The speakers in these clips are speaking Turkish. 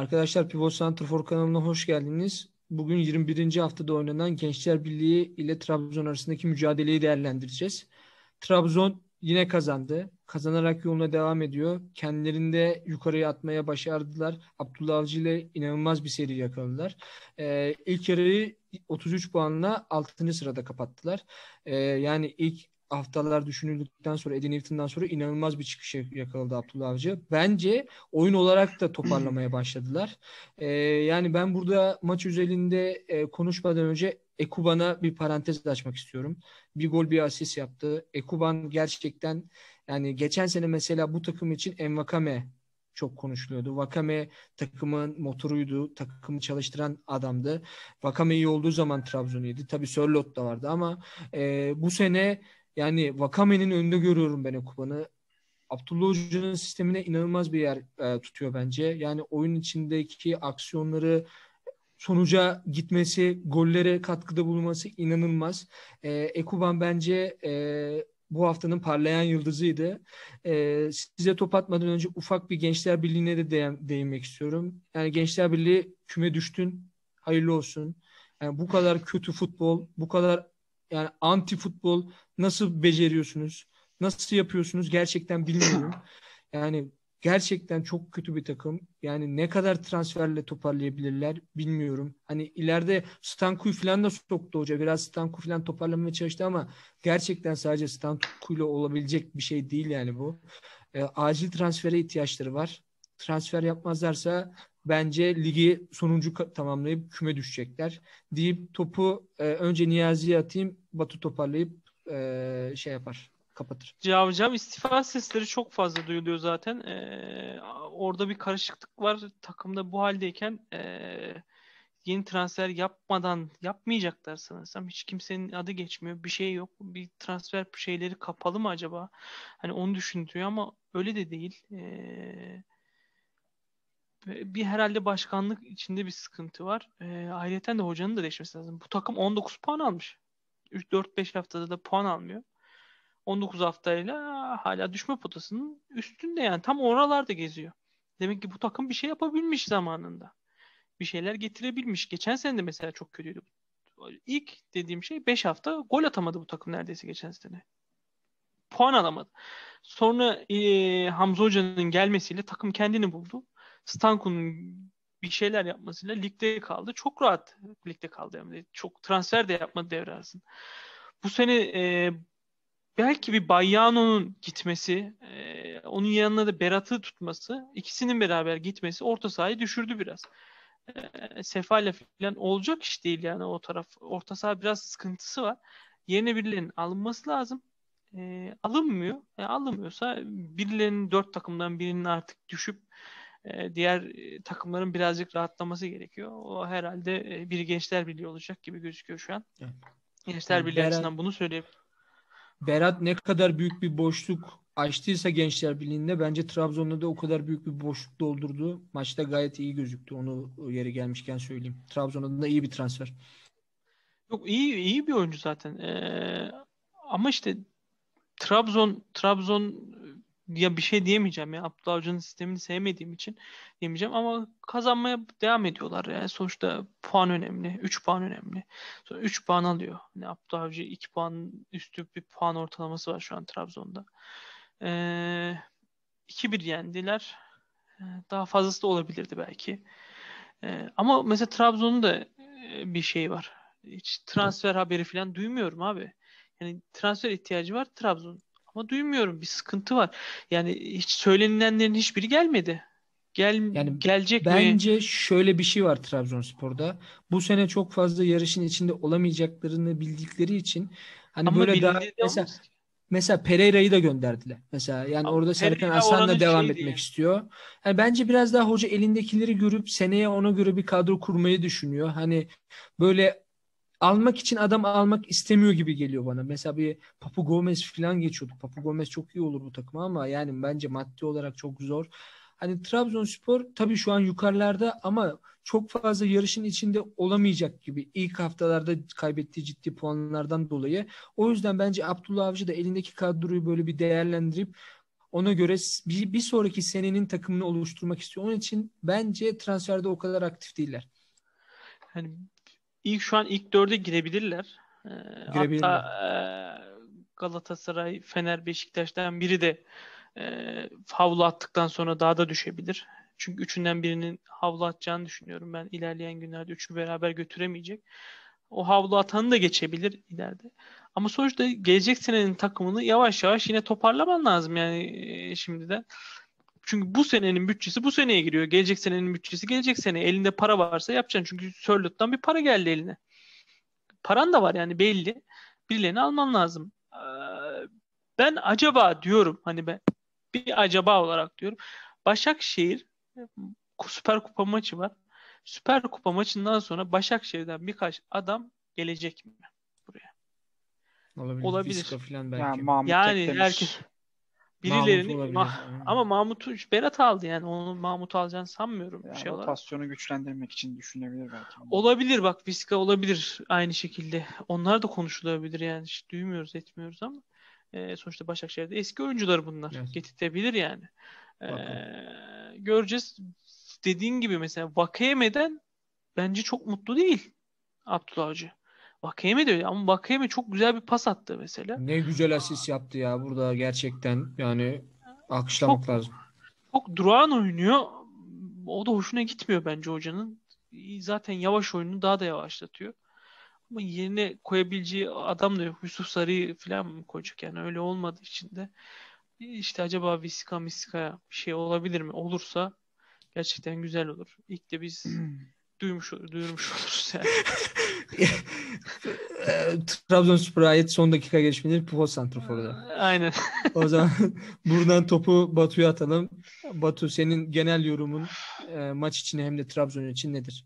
Arkadaşlar Pivot Center for kanalına hoş geldiniz. Bugün 21. haftada oynanan Gençler Birliği ile Trabzon arasındaki mücadeleyi değerlendireceğiz. Trabzon yine kazandı. Kazanarak yoluna devam ediyor. Kendilerinde yukarıya atmaya başardılar. Abdullah Avcı ile inanılmaz bir seri yakaladılar. Ee, ilk yarıyı 33 puanla 6. sırada kapattılar. Ee, yani ilk haftalar düşünüldükten sonra Eddie Newton'dan sonra inanılmaz bir çıkış yakaladı Abdullah Avcı. Bence oyun olarak da toparlamaya başladılar. Ee, yani ben burada maç özelinde e, konuşmadan önce Ekuban'a bir parantez açmak istiyorum. Bir gol bir asist yaptı. Ekuban gerçekten yani geçen sene mesela bu takım için Envakame çok konuşuluyordu. Vakame takımın motoruydu. Takımı çalıştıran adamdı. Vakame iyi olduğu zaman Trabzon iyiydi. Tabii Sörlot da vardı ama e, bu sene yani Vakame'nin önünde görüyorum ben Ekuban'ı. Abdullah Hoca'nın sistemine inanılmaz bir yer e, tutuyor bence. Yani oyun içindeki aksiyonları sonuca gitmesi, gollere katkıda bulunması inanılmaz. E, Ekuban bence e, bu haftanın parlayan yıldızıydı. E, size top atmadan önce ufak bir Gençler Birliği'ne de değinmek istiyorum. Yani Gençler Birliği küme düştün. Hayırlı olsun. Yani bu kadar kötü futbol, bu kadar yani anti futbol nasıl beceriyorsunuz? Nasıl yapıyorsunuz? Gerçekten bilmiyorum. Yani gerçekten çok kötü bir takım. Yani ne kadar transferle toparlayabilirler bilmiyorum. Hani ileride Stanku'yu falan da soktu hoca. Biraz Stanku falan toparlamaya çalıştı ama gerçekten sadece Stanku'yla olabilecek bir şey değil yani bu. E, acil transfere ihtiyaçları var. Transfer yapmazlarsa bence ligi sonuncu tamamlayıp küme düşecekler. Deyip topu e, önce Niyazi'ye atayım. Batu toparlayıp e, şey yapar kapatır. Cavcav istifa sesleri çok fazla duyuluyor zaten. Ee, orada bir karışıklık var. Takımda bu haldeyken ee, yeni transfer yapmadan yapmayacaklar sanırsam. Hiç kimsenin adı geçmiyor. Bir şey yok. Bir transfer şeyleri kapalı mı acaba? Hani onu düşündürüyor ama öyle de değil. Ee, bir herhalde başkanlık içinde bir sıkıntı var. E, ayrıca de hocanın da değişmesi lazım. Bu takım 19 puan almış. 3-4-5 haftada da puan almıyor. 19 haftayla hala düşme potasının üstünde yani tam oralarda geziyor. Demek ki bu takım bir şey yapabilmiş zamanında. Bir şeyler getirebilmiş. Geçen sene de mesela çok kötüydü. İlk dediğim şey 5 hafta gol atamadı bu takım neredeyse geçen sene. Puan alamadı. Sonra e, Hamza Hoca'nın gelmesiyle takım kendini buldu. Stanku'nun bir şeyler yapmasıyla ligde kaldı. Çok rahat ligde kaldı. Yani çok transfer de yapmadı devre. Bu sene e, belki bir Bayyano'nun gitmesi, e, onun yanına da Berat'ı tutması, ikisinin beraber gitmesi orta sahayı düşürdü biraz. E, Sefa ile falan olacak iş değil yani o taraf. Orta saha biraz sıkıntısı var. Yerine birilerinin alınması lazım. E, alınmıyor. E, alınmıyorsa birilerinin dört takımdan birinin artık düşüp e, diğer e, takımların birazcık rahatlaması gerekiyor. O herhalde e, bir Gençler Birliği olacak gibi gözüküyor şu an. Evet. Gençler yani Birliği Berat, açısından bunu söyleyebilirim. Berat ne kadar büyük bir boşluk açtıysa Gençler Birliği'nde bence Trabzon'da da o kadar büyük bir boşluk doldurdu. Maçta gayet iyi gözüktü. Onu yeri gelmişken söyleyeyim. Trabzon'da da iyi bir transfer. Yok iyi iyi bir oyuncu zaten. Ee, ama işte Trabzon Trabzon ya bir şey diyemeyeceğim ya. Abdullah Avcı'nın sistemini sevmediğim için diyemeyeceğim ama kazanmaya devam ediyorlar. Yani sonuçta puan önemli. 3 puan önemli. Sonra 3 puan alıyor. Yani Abdullah Avcı 2 puan üstü bir puan ortalaması var şu an Trabzon'da. Ee, 2-1 yendiler. Ee, daha fazlası da olabilirdi belki. Ee, ama mesela Trabzon'un da e, bir şey var. Hiç transfer haberi falan duymuyorum abi. Yani transfer ihtiyacı var Trabzon. Ama duymuyorum. Bir sıkıntı var. Yani hiç söylenilenlerin hiçbiri gelmedi. Gel yani gelecek bence mi? Bence şöyle bir şey var Trabzonspor'da. Bu sene çok fazla yarışın içinde olamayacaklarını bildikleri için hani Ama böyle daha mesela mesela Pereira'yı da gönderdiler. Mesela yani Ama orada Serkan Aslan'la devam etmek yani. istiyor. Yani bence biraz daha hoca elindekileri görüp seneye ona göre bir kadro kurmayı düşünüyor. Hani böyle almak için adam almak istemiyor gibi geliyor bana. Mesela bir Papu Gomez falan geçiyordu. Papu Gomez çok iyi olur bu takıma ama yani bence maddi olarak çok zor. Hani Trabzonspor tabii şu an yukarılarda ama çok fazla yarışın içinde olamayacak gibi ilk haftalarda kaybettiği ciddi puanlardan dolayı. O yüzden bence Abdullah Avcı da elindeki kadroyu böyle bir değerlendirip Ona göre bir, bir sonraki senenin takımını oluşturmak istiyor. Onun için bence transferde o kadar aktif değiller. Yani ilk şu an ilk dörde girebilirler. Ee, hatta e, Galatasaray, Fener, Beşiktaş'tan biri de e, havlu attıktan sonra daha da düşebilir. Çünkü üçünden birinin havlu atacağını düşünüyorum. Ben ilerleyen günlerde üçü beraber götüremeyecek. O havlu atanı da geçebilir ileride. Ama sonuçta gelecek senenin takımını yavaş yavaş yine toparlaman lazım yani e, şimdiden. Çünkü bu senenin bütçesi bu seneye giriyor. Gelecek senenin bütçesi gelecek sene. Elinde para varsa yapacaksın. Çünkü Sörlot'tan bir para geldi eline. Paran da var yani belli. Birilerini alman lazım. Ben acaba diyorum hani ben bir acaba olarak diyorum. Başakşehir Süper Kupa maçı var. Süper Kupa maçından sonra Başakşehir'den birkaç adam gelecek mi buraya? Olabilir. Olabilir. Falan belki. Yani, yani herkes birilerini ma- ama Mahmut'u Berat aldı yani onu Mahmut alacağını sanmıyorum yani şey rotasyonu olarak. güçlendirmek için düşünebilir belki. Olabilir bak Viska olabilir aynı şekilde. Onlar da konuşulabilir yani hiç duymuyoruz etmiyoruz ama e, sonuçta Başakşehir'de eski oyuncular bunlar. Evet. Getirtebilir yani. E, göreceğiz. Dediğin gibi mesela Vakayeme'den bence çok mutlu değil Abdullah Avcı. Vakayeme de öyle ama Vakayeme çok güzel bir pas attı mesela. Ne güzel asist yaptı ya burada gerçekten yani alkışlamak çok, lazım. Çok durağan oynuyor. O da hoşuna gitmiyor bence hocanın. Zaten yavaş oyunu daha da yavaşlatıyor. Ama yerine koyabileceği adam da yok. Yusuf Sarı'yı falan mı koyacak yani öyle olmadığı için de işte acaba Viska Miska'ya bir şey olabilir mi? Olursa gerçekten güzel olur. İlk de biz duymuş duyurmuş oluruz yani. Trabzonspor'a ait son dakika gelişmeleri Pufo Santrafor'da. Aynen. o zaman buradan topu Batu'ya atalım. Batu senin genel yorumun e, maç için hem de Trabzon için nedir?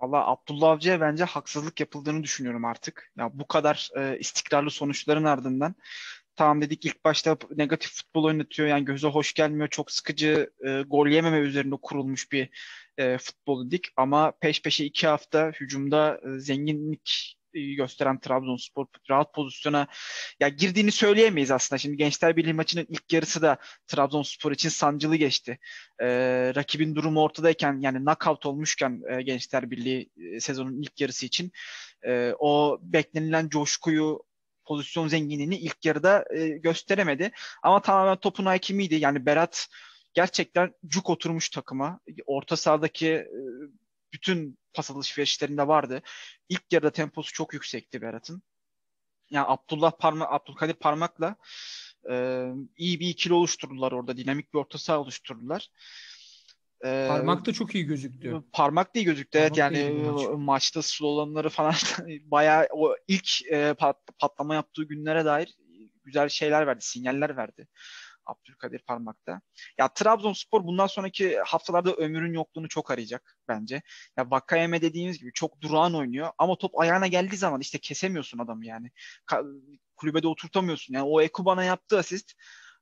Valla Abdullah Avcı'ya bence haksızlık yapıldığını düşünüyorum artık. Ya bu kadar e, istikrarlı sonuçların ardından tamam dedik ilk başta negatif futbol oynatıyor yani göze hoş gelmiyor çok sıkıcı e, gol yememe üzerinde kurulmuş bir e, futbol dedik ama peş peşe iki hafta hücumda e, zenginlik e, gösteren Trabzonspor rahat pozisyona ya girdiğini söyleyemeyiz aslında. Şimdi Gençler Birliği maçının ilk yarısı da Trabzonspor için sancılı geçti. Ee, rakibin durumu ortadayken yani knockout olmuşken e, Gençler Birliği e, sezonun ilk yarısı için e, o beklenilen coşkuyu pozisyon zenginliğini ilk yarıda e, gösteremedi. Ama tamamen topun hakimiydi. Yani Berat gerçekten cuk oturmuş takıma. Orta sahadaki e, bütün pas alışverişlerinde vardı. İlk yarıda temposu çok yüksekti Berat'ın. Yani Abdullah Parma Abdülkadir Parmak'la e, iyi bir ikili oluşturdular orada. Dinamik bir orta saha oluşturdular. E, parmak da çok iyi gözüktü. Parmak da iyi gözüktü. Parmak evet yani maç. maçta slowlanları falan bayağı o ilk e, pat, patlama yaptığı günlere dair güzel şeyler verdi, sinyaller verdi. Abdülkadir Parmak'ta. Ya Trabzonspor bundan sonraki haftalarda ömrün yokluğunu çok arayacak bence. Ya Vakayeme dediğimiz gibi çok durağan oynuyor ama top ayağına geldiği zaman işte kesemiyorsun adamı yani. Kulübede oturtamıyorsun. Yani o Ekuban'a yaptığı asist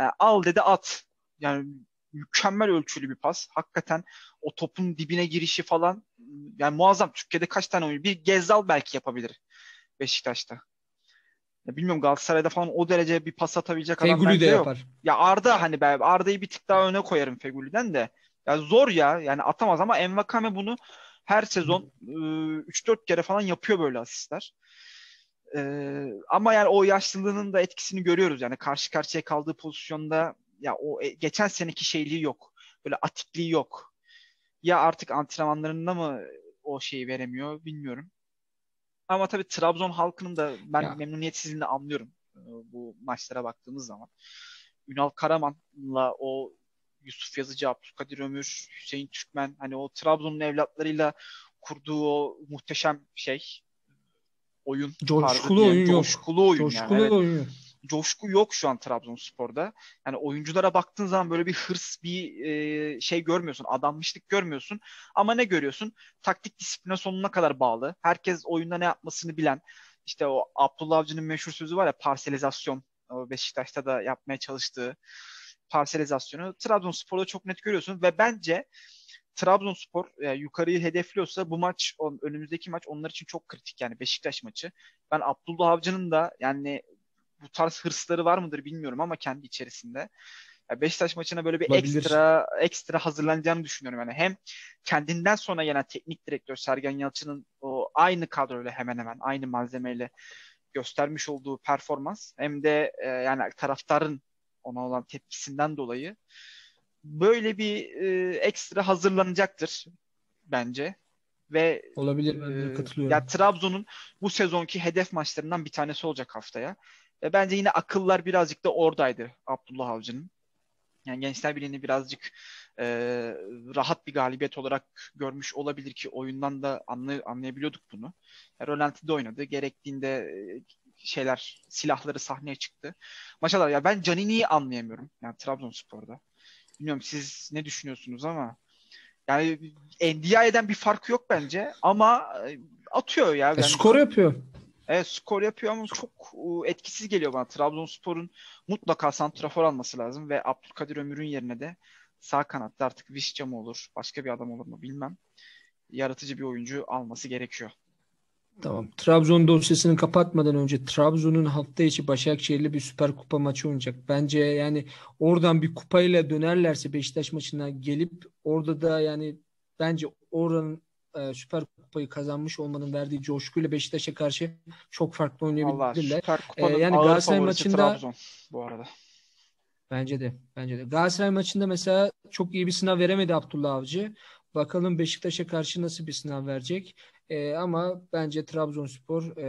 e, al dedi at. Yani mükemmel ölçülü bir pas. Hakikaten o topun dibine girişi falan yani muazzam. Türkiye'de kaç tane oyuncu? Bir Gezzal belki yapabilir Beşiktaş'ta. Ya bilmiyorum Galatasaray'da falan o derece bir pas atabilecek Feguli adam bence de yok. yapar. Ya Arda hani ben Arda'yı bir tık daha öne koyarım Feguli'den de. Ya zor ya yani atamaz ama Envakame bunu her sezon e, 3-4 kere falan yapıyor böyle asistler. Ee, ama yani o yaşlılığının da etkisini görüyoruz yani karşı karşıya kaldığı pozisyonda ya o e, geçen seneki şeyliği yok. Böyle atikliği yok. Ya artık antrenmanlarında mı o şeyi veremiyor bilmiyorum. Ama tabii Trabzon halkının da ben ya. memnuniyetsizliğini anlıyorum e, bu maçlara baktığımız zaman. Ünal Karaman'la o Yusuf Yazıcı, Abdülkadir Ömür, Hüseyin Türkmen hani o Trabzon'un evlatlarıyla kurduğu o muhteşem şey oyun. Coşkulu oyun yok. Coşkulu oyun Coşkulu yani. oyun yok coşku yok şu an Trabzonspor'da. Yani oyunculara baktığın zaman böyle bir hırs, bir e, şey görmüyorsun. Adanmışlık görmüyorsun. Ama ne görüyorsun? Taktik disipline sonuna kadar bağlı. Herkes oyunda ne yapmasını bilen. İşte o Abdullah Avcı'nın meşhur sözü var ya parselizasyon. O Beşiktaş'ta da yapmaya çalıştığı parselizasyonu Trabzonspor'da çok net görüyorsun ve bence Trabzonspor yani yukarıyı hedefliyorsa bu maç önümüzdeki maç onlar için çok kritik yani Beşiktaş maçı. Ben Abdullah Avcı'nın da yani bu tarz hırsları var mıdır bilmiyorum ama kendi içerisinde. Ya Beşiktaş maçına böyle bir Olabilir. ekstra ekstra hazırlanacağını düşünüyorum. Yani hem kendinden sonra gelen teknik direktör Sergen Yalçın'ın o aynı kadroyla hemen hemen aynı malzemeyle göstermiş olduğu performans hem de e, yani taraftarın ona olan tepkisinden dolayı böyle bir e, ekstra hazırlanacaktır bence ve Olabilir ben de ee, katılıyorum. ya Trabzon'un bu sezonki hedef maçlarından bir tanesi olacak haftaya. Ve bence yine akıllar birazcık da oradaydı Abdullah Avcı'nın. Yani Gençler Birliği'ni birazcık e, rahat bir galibiyet olarak görmüş olabilir ki oyundan da anlay- anlayabiliyorduk bunu. Yani Rölanti'de oynadı. Gerektiğinde e, şeyler, silahları sahneye çıktı. Maçalar ya ben Canini'yi anlayamıyorum. Yani Trabzonspor'da. Bilmiyorum siz ne düşünüyorsunuz ama yani NDI'den bir farkı yok bence ama e, atıyor ya. E, Yani, skor yapıyor. Evet skor yapıyor ama çok etkisiz geliyor bana. Trabzonspor'un mutlaka santrafor alması lazım ve Abdülkadir Ömür'ün yerine de sağ kanatta artık Vişça mı olur, başka bir adam olur mu bilmem. Yaratıcı bir oyuncu alması gerekiyor. Tamam. Trabzon dosyasını kapatmadan önce Trabzon'un hafta içi Başakşehir'le bir Süper Kupa maçı oynayacak. Bence yani oradan bir kupayla dönerlerse Beşiktaş maçına gelip orada da yani bence oranın e, Süper Kupayı kazanmış olmanın verdiği coşkuyla Beşiktaş'a karşı çok farklı Allah oynayabilirler. Kupa'nın Ee, yani Galatasaray maçında- Trabzon bu arada. Bence de. Bence de. Galatasaray maçında mesela çok iyi bir sınav veremedi Abdullah Avcı. Bakalım Beşiktaş'a karşı nasıl bir sınav verecek. Ee, ama bence Trabzonspor e,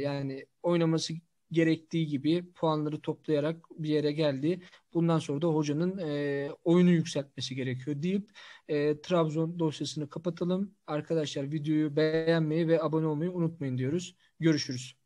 yani oynaması gerektiği gibi puanları toplayarak bir yere geldi. Bundan sonra da hocanın e, oyunu yükseltmesi gerekiyor deyip e, Trabzon dosyasını kapatalım. Arkadaşlar videoyu beğenmeyi ve abone olmayı unutmayın diyoruz. Görüşürüz.